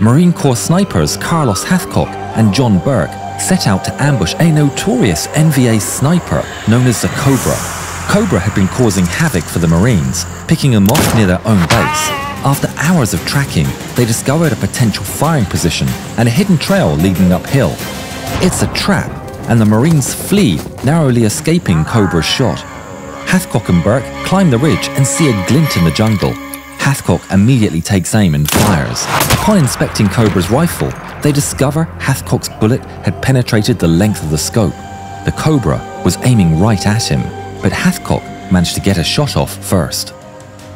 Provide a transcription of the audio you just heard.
Marine Corps snipers Carlos Hathcock and John Burke set out to ambush a notorious NVA sniper known as the Cobra. Cobra had been causing havoc for the Marines, picking them off near their own base. After hours of tracking, they discovered a potential firing position and a hidden trail leading uphill. It's a trap, and the Marines flee, narrowly escaping Cobra's shot. Hathcock and Burke climb the ridge and see a glint in the jungle. Hathcock immediately takes aim and fires. Upon inspecting Cobra's rifle, they discover Hathcock's bullet had penetrated the length of the scope. The Cobra was aiming right at him, but Hathcock managed to get a shot off first.